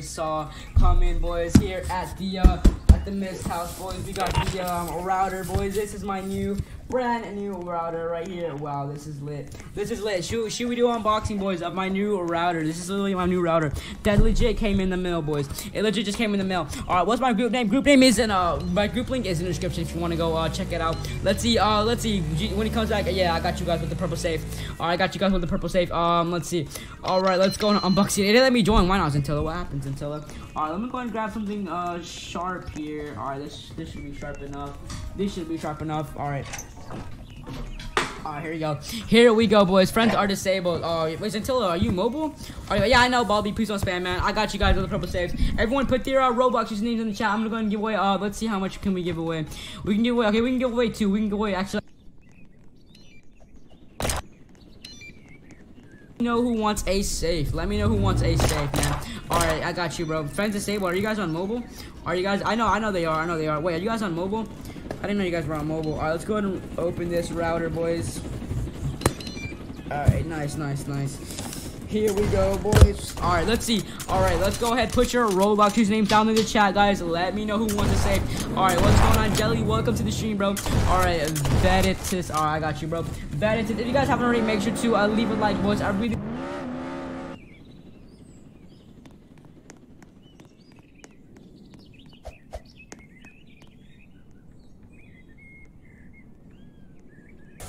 saw come in, boys. Here at the uh, at the Mist House, boys. We got the um, router, boys. This is my new brand new router right here. Wow, this is lit. This is lit. Should, should we do unboxing, boys, of my new router? This is literally my new router. That legit came in the mail, boys. It legit just came in the mail. All right, what's my group name? Group name is in uh my group link is in the description if you want to go uh check it out. Let's see. Uh, let's see when he comes back. Yeah, I got you guys with the purple safe. All right, I got you guys with the purple safe. Um, let's see. All right, let's go and unbox it. It didn't let me join. Why not? Until what happens? Until all right, let me go and grab something uh sharp here. All right, this this should be sharp enough. This should be sharp enough. All right. Alright, here we go. Here we go, boys. Friends are disabled. Oh, wait, Zentilla, are you mobile? Right, yeah, I know, Baldy. Please don't spam, man. I got you guys with the purple saves. Everyone put their uh, Roblox usernames in the chat. I'm gonna go and give away, uh, let's see how much can we give away. We can give away, okay, we can give away two. We can give away, actually. Know who wants a safe. Let me know who wants a safe, man. All right, I got you, bro. Friends disabled. Are you guys on mobile? Are you guys? I know, I know they are. I know they are. Wait, are you guys on mobile? I didn't know you guys were on mobile. All right, let's go ahead and open this router, boys. All right, nice, nice, nice. Here we go, boys. All right, let's see. All right, let's go ahead. Put your Roblox usernames down in the chat, guys. Let me know who wants to save. All right, what's going on, Jelly? Welcome to the stream, bro. All right, Veditis. All right, I got you, bro. Veditis. If you guys haven't already, make sure to uh, leave a like, boys. I really.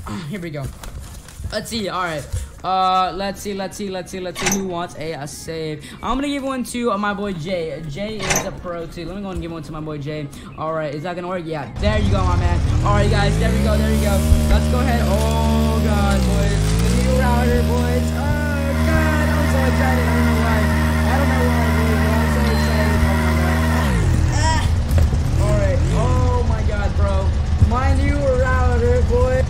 Here we go. Let's see. All right. Uh, let's see, let's see, let's see, let's see who wants a, a save. I'm gonna give one to uh, my boy Jay. Jay is a pro too. Let me go and give one to my boy Jay. All right, is that gonna work? Yeah, there you go, my man. All right, guys, there we go, there we go. Let's go ahead. Oh God, boys, the new router, boys. Oh God, I'm so excited. I don't know why. I don't know why, boys. But I'm so excited. Oh my God. Ah. All right. Oh my God, bro. My new router, boy.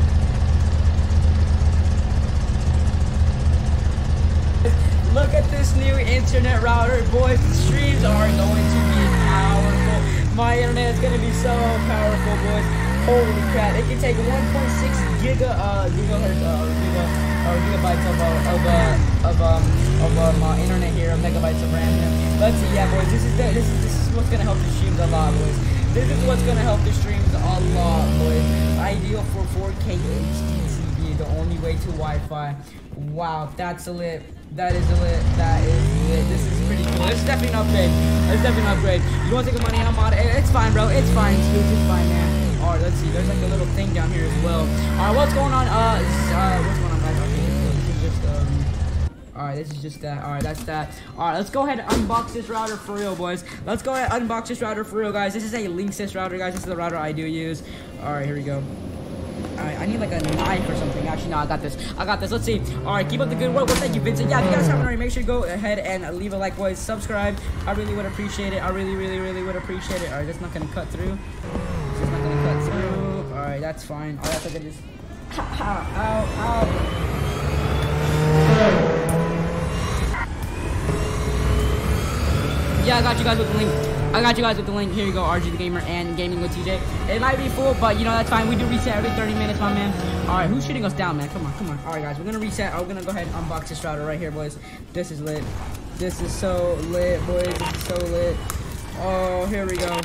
Look at this new internet router, boys. The streams are going to be powerful. My internet is going to be so powerful, boys. Holy crap. It can take 1.6 giga, uh, gigahertz, uh, giga, or gigabytes of, uh, of, uh, of, um, of, um, uh, internet here, megabytes of RAM. Let's see, yeah, boys. This is, the, this is, this is what's going to help the streams a lot, boys. This is what's going to help the streams a lot, boys. Ideal for 4K HD TV, the only way to Wi-Fi. Wow, that's a lit. That is a lit. That is lit. This is pretty cool. It's definitely an upgrade. It's definitely an upgrade. You want to take the money out mod? It's fine, bro. It's fine. It's, it's fine, man. All right, let's see. There's like a little thing down here as well. All right, what's going on? Uh, uh what's going on, guys? Okay, this is just um. All right, this is just that. All right, that's that. All right, let's go ahead and unbox this router for real, boys. Let's go ahead and unbox this router for real, guys. This is a Linksys router, guys. This is the router I do use. All right, here we go. Alright, I need like a knife or something. Actually, no, I got this. I got this. Let's see. Alright, keep up the good work. Well, thank you, Vincent. Yeah, if you guys haven't already, make sure you go ahead and leave a like, boys. Subscribe. I really would appreciate it. I really, really, really would appreciate it. Alright, that's not gonna cut through. It's not gonna cut through. Alright, that's fine. Alright, that's okay. Just. Ow, ow, ow. Yeah, I got you guys with the link. I got you guys with the link. Here you go, RG the Gamer and Gaming with TJ. It might be full, but you know, that's fine. We do reset every 30 minutes, my man. All right, who's shooting us down, man? Come on, come on. All right, guys, we're going to reset. I'm going to go ahead and unbox this router right here, boys. This is lit. This is so lit, boys. This is so lit. Oh, here we go.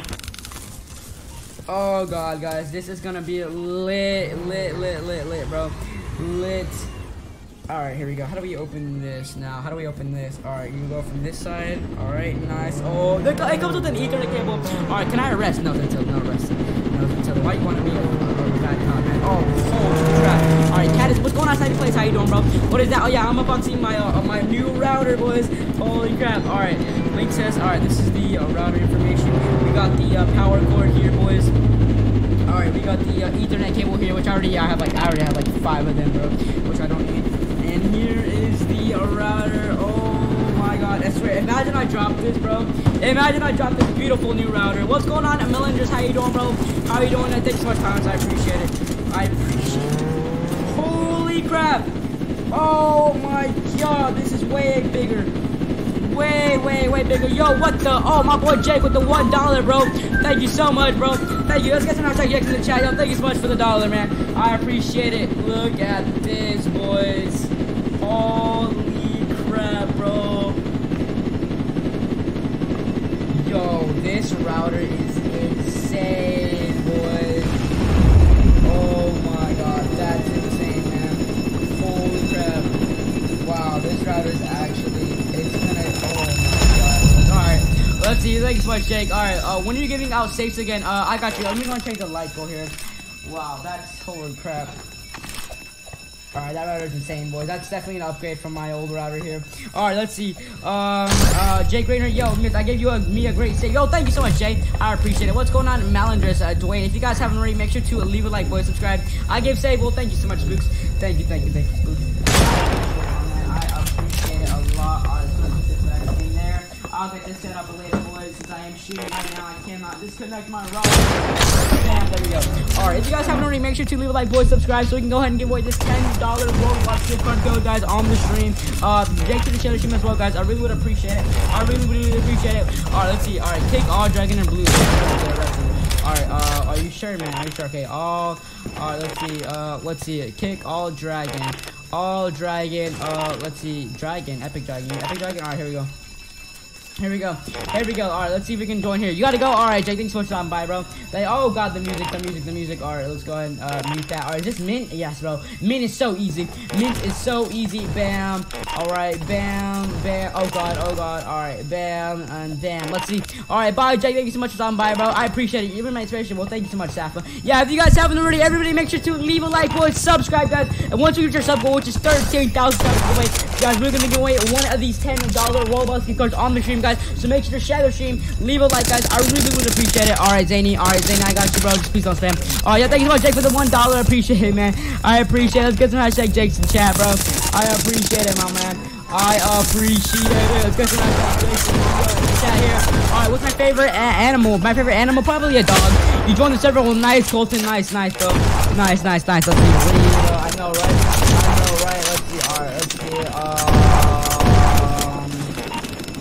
Oh, God, guys. This is going to be lit, lit, lit, lit, lit, bro. Lit. Alright, here we go. How do we open this now? How do we open this? Alright, you go from this side. Alright, nice. Oh, it comes with an ethernet cable. Alright, can I arrest? No, until no arrest. No, until why you want to be over that man? Oh, oh, crap. Alright, Caddis, what's going on outside the place? How you doing, bro? What is that? Oh yeah, I'm unboxing my uh, my new router, boys. Holy crap. Alright, Linksys, alright, this is the uh, router information. We got the uh, power cord here, boys. Alright, we got the uh, ethernet cable here, which I already I have like I already have like five of them, bro, which I don't. Here is the router. Oh my god, I swear. Imagine I dropped this, bro. Imagine I dropped this beautiful new router. What's going on, Millingers? How you doing, bro? How you doing? Thanks so much, comments. I appreciate it. I appreciate it. Holy crap. Oh my god, this is way bigger. Way, way, way bigger. Yo, what the? Oh, my boy Jake with the one dollar, bro. Thank you so much, bro. Thank you. Let's get some hashtag Jake in the chat. Yo, thank you so much for the dollar, man. I appreciate it. Look at this, boys. Holy crap, bro. this router is insane, boys. Oh my god, that's insane, man. Holy crap. Wow, this router is actually, it's gonna, oh my god. Alright, let's see, thanks so much, Jake. Alright, uh, when are you giving out safes again? Uh, I got you. Let me go and change the light go here. Wow, that's, holy crap. Alright, that router is insane, boys. That's definitely an upgrade from my old router here. Alright, let's see. Um, uh, Jake Rayner, yo, I gave you a, me a great save. Yo, thank you so much, Jay. I appreciate it. What's going on, Malandris, uh, Dwayne? If you guys haven't already, make sure to leave a like, boys, subscribe. I gave save. Well, thank you so much, Spooks. Thank you, thank you, thank you, Spooks. I appreciate it a lot. I'll get this set up later, boys, since I am shooting right now. I cannot disconnect my router. Bam, there we go. Alright, if you guys haven't already, make sure to leave a like, boys, subscribe, so we can go ahead and give away this $10 Roblox gift card code, guys, on the stream. Uh, Jake to the channel stream as well, guys. I really would appreciate it. I really, really, really appreciate it. Alright, let's see. Alright, take all dragon and blue. Alright, uh, are you sure, man? Are you sure? Okay, all, alright, let's see, uh, let's see, kick all dragon, all dragon, uh, let's see, dragon, epic dragon, epic dragon, alright, here we go. Here we go. Here we go. All right, let's see if we can join here. You gotta go. All right, Jake. Thanks so much for stopping by, bro. They, oh god, the music, the music, the music. All right, let's go ahead and uh, mute that. All right, is this mint? Yes, bro. Mint is so easy. Mint is so easy. Bam. All right, bam, bam. Oh god, oh god. All right, bam and bam. Let's see. All right, bye, Jake. Thank you so much for stopping by, bro. I appreciate it. Been my inspiration. Well, thank you so much, Safa. Yeah, if you guys haven't already, everybody make sure to leave a like, boys. Subscribe, guys. And once we reach our sub goal, which is 13,000 subs away, guys, we're gonna give away one of these $10 Roblox gift cards on the stream, guys. So make sure to share the stream, leave a like, guys. I really would appreciate it. All right, Zany. All right, Zany, I got you, bro. Just please don't spam. All right, yeah, thank you so much, Jake, for the one dollar. Appreciate it, man. I appreciate it. Let's get some hashtag Jake's in chat, bro. I appreciate it, my man. I appreciate it. Let's get some hashtag chat here. All right, what's my favorite animal? My favorite animal, probably a dog. You joined the server. Well, nice, Colton. Nice, nice, bro. Nice, nice, nice. Let's see. What do you, bro? I know, right? I know, right? Let's see. All right, let's see. Um,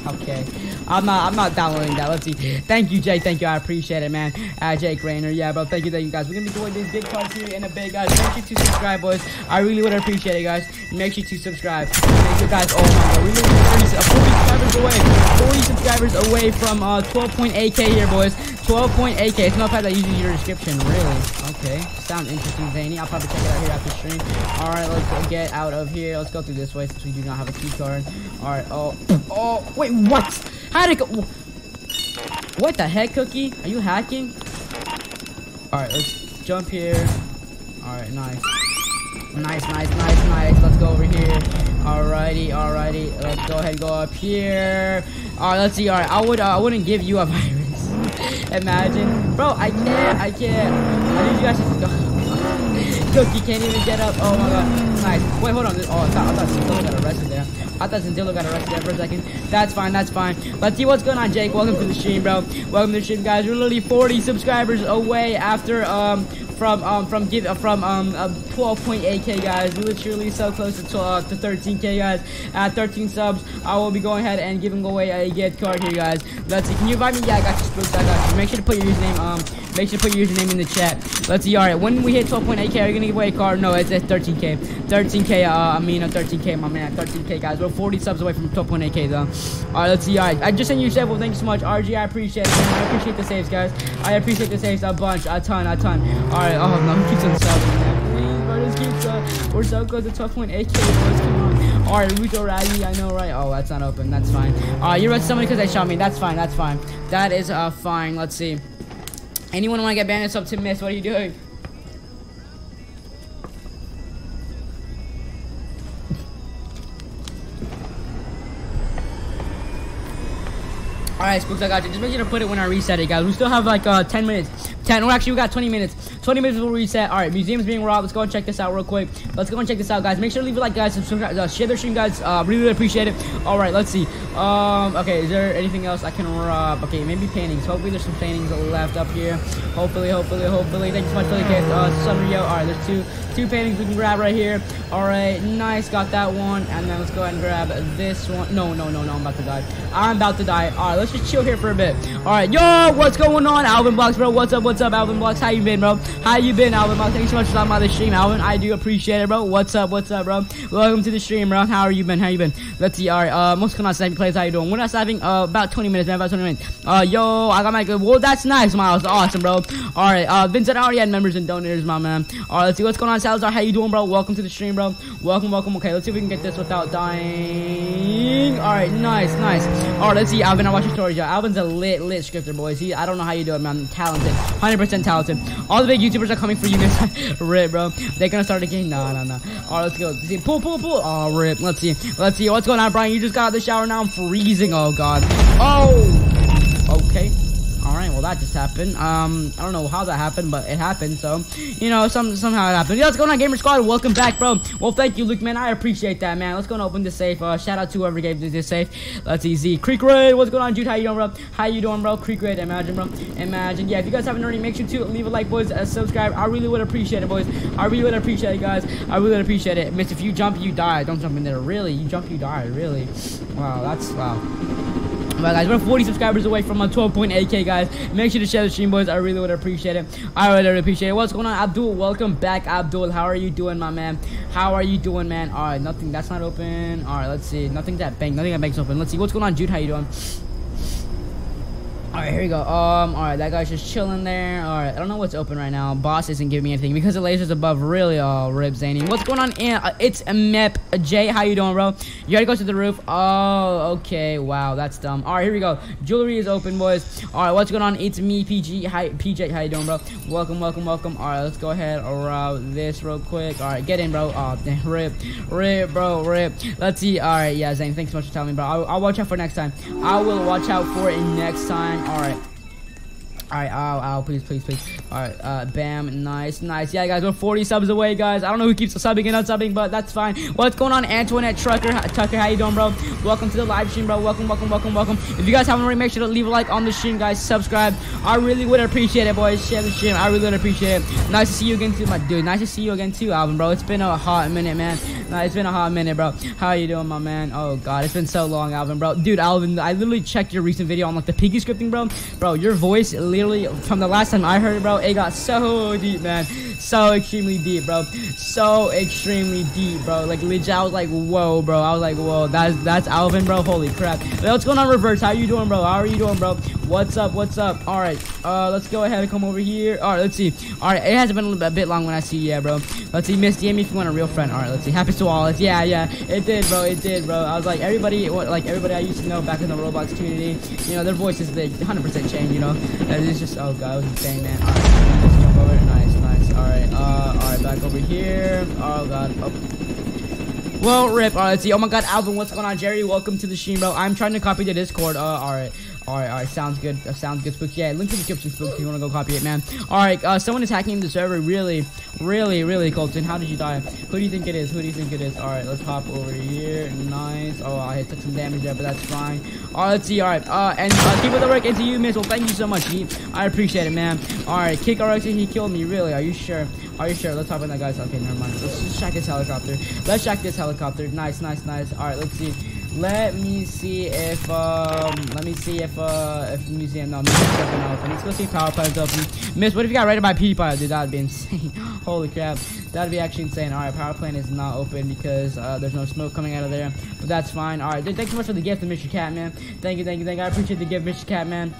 okay. I'm not I'm not downloading that. Let's see. Thank you, Jay. Thank you. I appreciate it, man. Uh, Jake Rayner. Yeah, bro. Thank you, thank you, guys. We're gonna be doing these big cards here in a bit, guys. Make sure to subscribe, boys. I really would appreciate it, guys. Make sure to subscribe. Make sure, guys. Oh my god, we're gonna be 40, 40 subscribers away. 40 subscribers away from uh 12.8k here, boys. 12.8k. It's not that uses your description, really. Okay. Sounds interesting, Zany. I'll probably check it out here after stream. All right, let's get out of here. Let's go through this way since we do not have a key card. All right. Oh. Oh. Wait. What? How did it go? What the heck, Cookie? Are you hacking? Alright, let's jump here. Alright, nice. Nice, nice, nice, nice. Let's go over here. Alrighty, alrighty. Let's go ahead and go up here. Alright, let's see. Alright, I would uh, I wouldn't give you a virus. Imagine. Bro, I can't. I can't. I need you guys to go. Cookie can't even get up. Oh my god. Nice. Wait, hold on. Oh, I thought, I thought Centillo got arrested there. I thought Centillo got arrested there for a second. That's fine. That's fine. Let's see what's going on, Jake. Welcome to the stream, bro. Welcome to the stream, guys. We're literally 40 subscribers away after um from um from give uh, from um uh, 12.8k guys. We're literally so close to uh, to 13k guys. At 13 subs, I will be going ahead and giving away a gift card here, guys. Let's see. Can you invite me? Yeah, I got you. I got you. Make sure to put your username um make sure to put your username in the chat. Let's see. All right, when we hit 12.8k, are you gonna give away a card? No, it's at 13k. 13k. Uh, I mean, uh, 13k, my man. 13k, guys. We're 40 subs away from 12.8k though. All right, let's see. All right, I just sent you several. Thank you so much, RG. I appreciate it. I appreciate the saves, guys. I appreciate the saves a bunch, a ton, a ton. All right. Oh no, he keeps on subbing, man. Please, bro, just keep sub. We're so to 12.8k, boys. Come on. All right, Rico Raggy. I know, right? Oh, that's not open. That's fine. Right, you're at somebody because they shot me. That's fine. That's fine. That is uh fine. Let's see. Anyone want to get banned? It's up to Miss. What are you doing? Alright, Spooks, I got you. Just make sure to put it when I reset it, guys. We still have like uh 10 minutes. 10, well, actually, we got 20 minutes. 20 minutes before we reset. Alright, museum's being robbed. Let's go and check this out real quick. Let's go and check this out, guys. Make sure to leave a like, guys. Subscribe, uh, share the stream, guys. Uh, really, really appreciate it. Alright, let's see. Um, okay, is there anything else I can rob? Okay, maybe paintings. Hopefully, there's some paintings left up here. Hopefully, hopefully, hopefully. Thank you so much for the gift, uh, Sunrio. Alright, there's two two paintings we can grab right here. Alright, nice. Got that one. And then let's go ahead and grab this one. No, no, no, no. I'm about to die. I'm about to die. Alright, let's just chill here for a bit. Alright, yo, what's going on? AlvinBlox, bro. What's up? What's up, AlvinBlox? How you been, bro? How you been, AlvinBlox? Thanks so much for stopping by the stream, Alvin. I do appreciate it, bro. What's up? What's up, bro? Welcome to the stream, bro. How are you been? How you been? Let's see. All right. Uh, most on sniping plays. How you doing? We're not sniping. Uh, about 20 minutes, man. About 20 minutes. Uh, yo, I got my good. Well, that's nice, Miles. Awesome, bro. All right. Uh, Vincent already had members and donors, my man. All right. Let's see what's going on, Salazar. How you doing, bro? Welcome to the stream, bro. Welcome, welcome. Okay, let's see if we can get this without dying. All right. Nice, nice. All right. Let's see, Alvin. I watch your stories, yo. Alvin's a lit, lit scripter, boys. He, I don't know how you do it, man. Talented. 100% talented. All the big YouTubers are coming for you, guys. rip, bro. They're gonna start a game. Nah, nah, nah. All right. Let's go. Let's see. Pull, pull, pull. Oh, rip. Let's see. Let's see. What's going on, Brian? You just got out of the shower. Now I'm freezing. Oh, God. Oh. Okay. All right, well that just happened. Um, I don't know how that happened, but it happened. So, you know, some somehow it happened. Yeah, what's going on, Gamer Squad? Welcome back, bro. Well, thank you, Luke, man. I appreciate that, man. Let's go and open this safe. Uh, shout out to whoever gave this safe. Let's Z Creek Raid. What's going on, dude? How you doing, bro? How you doing, bro? Creek Raid. Imagine, bro. Imagine. Yeah, if you guys haven't already, make sure to leave a like, boys. Uh, subscribe. I really would appreciate it, boys. I really would appreciate it, guys. I really would appreciate it. Miss, if you jump, you die. Don't jump in there. Really, you jump, you die. Really. Wow, that's wow. Well, guys, we're 40 subscribers away from a 12.8k, guys. Make sure to share the stream, boys. I really would appreciate it. I really, really appreciate it. What's going on, Abdul? Welcome back, Abdul. How are you doing, my man? How are you doing, man? All right, nothing. That's not open. All right, let's see. Nothing that bank. Nothing that bank's open. Let's see. What's going on, Jude? How you doing? Alright, here we go. Um, alright, that guy's just chilling there. Alright, I don't know what's open right now. Boss isn't giving me anything because the laser's above. Really, oh, rib zany. What's going on? Uh, it's Mep. Jay, how you doing, bro? You gotta go to the roof. Oh, okay. Wow, that's dumb. Alright, here we go. Jewelry is open, boys. Alright, what's going on? It's me, PG. Hi, PJ, how you doing, bro? Welcome, welcome, welcome. Alright, let's go ahead around this real quick. Alright, get in, bro. Oh, damn, rip. Rip, bro, rip. Let's see. Alright, yeah, Zane, thanks so much for telling me, bro. I'll, I'll watch out for next time. I will watch out for it next time. Alright. Alright, ow, ow, please, please, please. Alright, uh, bam, nice, nice. Yeah, guys, we're 40 subs away, guys. I don't know who keeps subbing and not subbing, but that's fine. What's going on, Antoinette Trucker? Tucker, how you doing, bro? Welcome to the live stream, bro. Welcome, welcome, welcome, welcome. If you guys haven't already, make sure to leave a like on the stream, guys. Subscribe. I really would appreciate it, boys. Share the stream. I really would appreciate it. Nice to see you again, too, my dude. Nice to see you again, too, Alvin, bro. It's been a hot minute, man. Nah, it's been a hot minute, bro. How you doing, my man? Oh, God, it's been so long, Alvin, bro. Dude, Alvin, I literally checked your recent video on, like, the piggy scripting, bro. Bro, your voice, literally, from the last last time I heard it, bro, it got so deep, man. So extremely deep, bro. So extremely deep, bro. Like legit, I was like, whoa, bro. I was like, whoa, that's that's Alvin, bro. Holy crap. what's going on, Reverse? How you doing, bro? How are you doing, bro? What's up? What's up? All right. Uh, let's go ahead and come over here. All right, let's see. All right, it hasn't been a bit long when I see you, yeah, bro. Let's see, Miss DM if you want a real friend. All right, let's see. Happens to all. Yeah, yeah, it did, bro. It did, bro. I was like, everybody, what, like everybody I used to know back in the Roblox community, you know, their voices they 100% changed, you know. And it's just, oh god, it was insane, man. All right, let's jump over. Nice, nice. All right, uh, all right, back over here. Oh god. Oh. Well, rip. All right, let's see. Oh my god, Alvin, what's going on, Jerry? Welcome to the stream, bro. I'm trying to copy the Discord. Uh, all right. Alright, alright, sounds good. Uh, sounds good, Spooks. Yeah, link in the description, Spooks, if you want to go copy it, man. Alright, uh, someone is hacking the server. Really, really, really, Colton. How did you die? Who do you think it is? Who do you think it is? Alright, let's hop over here. Nice. Oh, I took some damage there, but that's fine. Alright, let's see. Alright, uh, and uh, keep with the work into you, Miss. Well, thank you so much. I appreciate it, man. Alright, kick RX he killed me. Really? Are you sure? Are you sure? Let's hop in that guy's. Okay, never mind. Let's just check this helicopter. Let's check this helicopter. Nice, nice, nice. Alright, let's see. Let me see if um let me see if uh if museum no museum's open open. Let's go see power plant's open. Miss, what if you got raided by PewDiePie? Dude, that'd be insane. Holy crap. That'd be actually insane. Alright, power plant is not open because uh, there's no smoke coming out of there. But that's fine. Alright, thank you so much for the gift, Mr. Cat, man. Thank you, thank you, thank you. I appreciate the gift, Mr. Cat, man.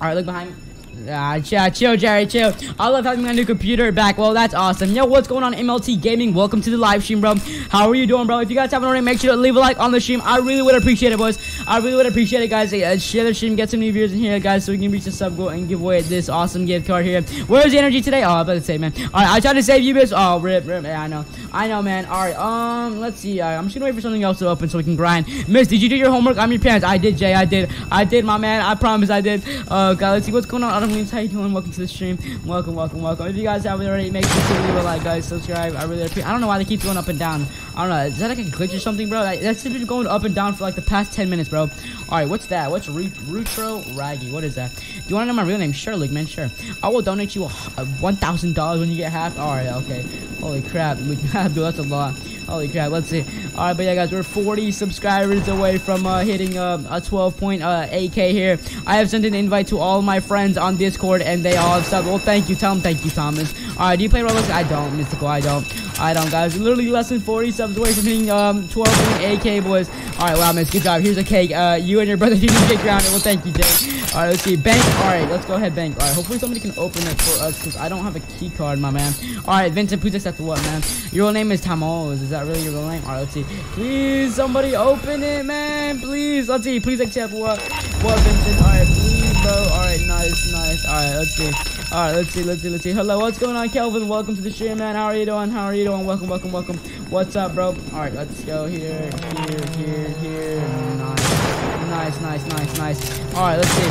Alright, look behind me. Ah, chill, chill, Jerry, chill. I love having my new computer back. Well, that's awesome. Yo, what's going on, MLT Gaming? Welcome to the live stream, bro. How are you doing, bro? If you guys haven't already, make sure to leave a like on the stream. I really would appreciate it, boys. I really would appreciate it, guys. Uh, share the stream, get some new viewers in here, guys, so we can reach the sub goal and give away this awesome gift card here. Where's the energy today? Oh, I to say, man. All right, I tried to save you, bitch. Oh, rip, rip. Yeah, I know. I know, man. All right, um, let's see. I'm just gonna wait for something else to open so we can grind. Miss, did you do your homework? I'm your parents. I did, Jay. I did. I did, my man. I promise I did. Uh, God, let's see what's going on. Don't how you doing. Welcome to the stream. Welcome, welcome, welcome. If you guys haven't already, make sure to leave a like, guys. Subscribe. I really appreciate. I don't know why they keep going up and down. I don't know. Is that like a glitch or something, bro? Like, that's been going up and down for like the past 10 minutes, bro. All right, what's that? What's Rutro Raggy? What is that? Do you want to know my real name? Sure, Luke, man. Sure. I will donate you $1,000 when you get half. All right, okay. Holy crap, Luke. That's a lot. Holy crap, let's see. All right, but yeah, guys, we're 40 subscribers away from uh, hitting uh, a 12.8k here. I have sent an invite to all my friends on Discord, and they all have subbed. Well, thank you. Them thank you, Thomas. All right, do you play Roblox? I don't, Mystical. I don't. I don't, guys. Literally less than 40 subs away from hitting um 12.8k, boys. All right, wow, miss. Good job. Here's a cake. Uh, you and your brother need to get grounded. Well, thank you, Jay. All right, let's see. Bank. All right, let's go ahead, bank. All right, hopefully somebody can open it for us because I don't have a key card, my man. All right, Vincent, please accept what, man? Your real name is Tamos. Is that really your real name? All right, let's see. Please, somebody open it, man. Please. Let's see. Please accept what? What, Vincent? All right, please, bro. All right, nice, nice. All right, let's see. All right, let's see, let's see, let's see. Hello, what's going on, Kelvin? Welcome to the stream, man. How are you doing? How are you doing? Welcome, welcome, welcome. What's up, bro? All right, let's go here, here, here, here. Nice, nice, nice, nice, nice. All right, let's see.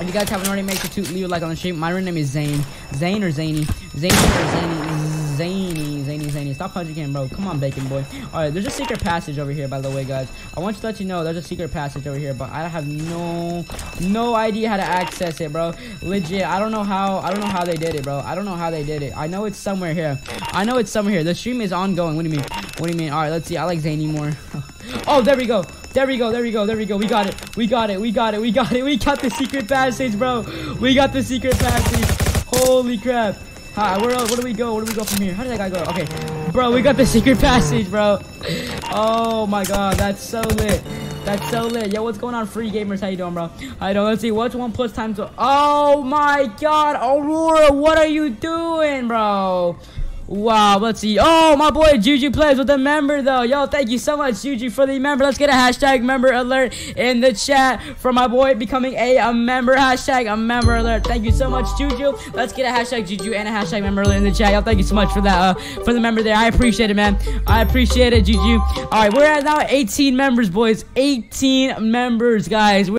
If you guys haven't already, make sure to leave a like on the stream. My real name is Zane. Zane or Zany? Zane or Zany? Zany, Zany, Zany. Stop punching him, bro. Come on, bacon boy. Alright, there's a secret passage over here, by the way, guys. I want to let you know there's a secret passage over here, but I have no no idea how to access it, bro. Legit, I don't know how I don't know how they did it, bro. I don't know how they did it. I know it's somewhere here. I know it's somewhere here. The stream is ongoing. What do you mean? What do you mean? Alright, let's see. I like Zany more. oh, there we go. There we go, there we go, there we go. We got it. We got it. We got it. We got it. We got the secret passage, bro. We got the secret passage. Holy crap. Hi, where, where do we go? Where do we go from here? How did that guy go? Okay. Bro, we got the secret passage, bro. Oh my god, that's so lit. That's so lit. Yo, what's going on, free gamers? How you doing, bro? I don't. Let's see. What's one plus times? Oh my god, Aurora, what are you doing, bro? Wow, let's see. Oh, my boy Juju plays with a member, though. Yo, thank you so much, Juju, for the member. Let's get a hashtag member alert in the chat for my boy becoming a, a member. Hashtag a member alert. Thank you so much, Juju. Let's get a hashtag Juju and a hashtag member alert in the chat. Yo, thank you so much for that, uh, for the member there. I appreciate it, man. I appreciate it, Juju. All right, we're at now 18 members, boys. 18 members, guys.